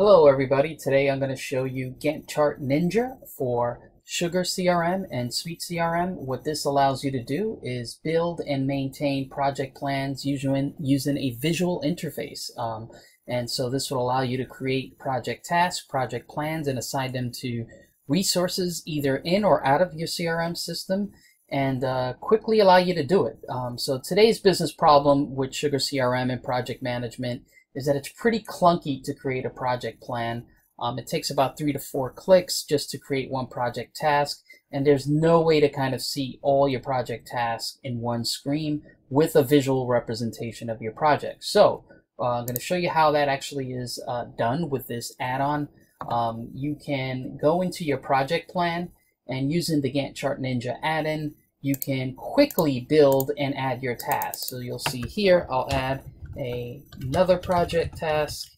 Hello everybody, today I'm going to show you Gantt Chart Ninja for Sugar CRM and Suite CRM. What this allows you to do is build and maintain project plans using, using a visual interface. Um, and so this will allow you to create project tasks, project plans, and assign them to resources either in or out of your CRM system and uh, quickly allow you to do it. Um, so today's business problem with Sugar CRM and project management is that it's pretty clunky to create a project plan. Um, it takes about three to four clicks just to create one project task, and there's no way to kind of see all your project tasks in one screen with a visual representation of your project. So uh, I'm going to show you how that actually is uh, done with this add-on. Um, you can go into your project plan and using the Gantt Chart Ninja add-in, you can quickly build and add your tasks. So you'll see here, I'll add a, another project task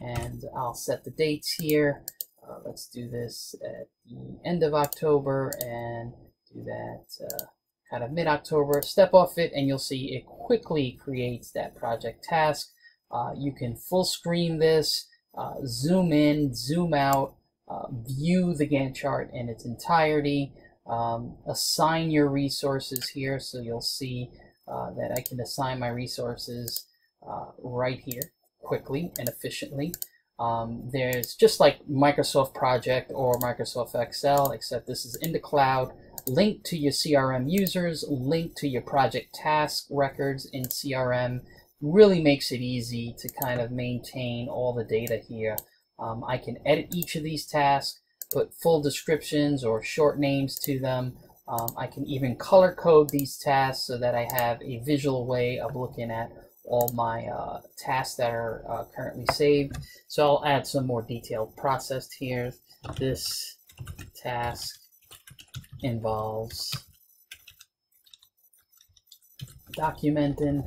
and I'll set the dates here. Uh, let's do this at the end of October and do that uh, kind of mid-October. Step off it and you'll see it quickly creates that project task. Uh, you can full screen this, uh, zoom in, zoom out, uh, view the Gantt chart in its entirety, um, assign your resources here so you'll see uh, that I can assign my resources uh, right here quickly and efficiently. Um, there's just like Microsoft Project or Microsoft Excel, except this is in the cloud, linked to your CRM users, linked to your project task records in CRM, really makes it easy to kind of maintain all the data here. Um, I can edit each of these tasks, put full descriptions or short names to them. Um, I can even color code these tasks so that I have a visual way of looking at all my uh, tasks that are uh, currently saved. So I'll add some more detailed process here. This task involves documenting.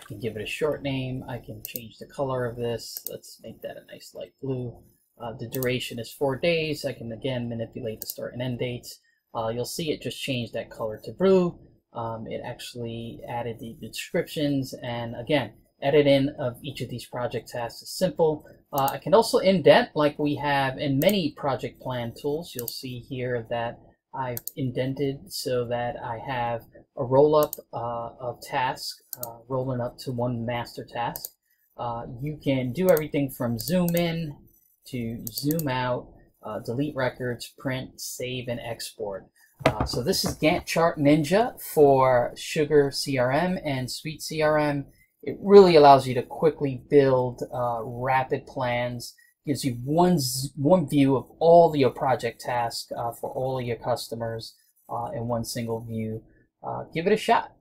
I can give it a short name. I can change the color of this. Let's make that a nice light blue. Uh, the duration is four days. I can again manipulate the start and end dates. Uh, you'll see it just changed that color to blue. Um, it actually added the descriptions and again, editing of each of these project tasks is simple. Uh, I can also indent like we have in many project plan tools. You'll see here that I've indented so that I have a roll-up uh, of tasks uh, rolling up to one master task. Uh, you can do everything from zoom in to zoom out, uh, delete records, print, save, and export. Uh, so this is Gantt Chart Ninja for Sugar CRM and Suite CRM. It really allows you to quickly build uh, rapid plans, gives you one, one view of all your project tasks uh, for all of your customers uh, in one single view. Uh, give it a shot.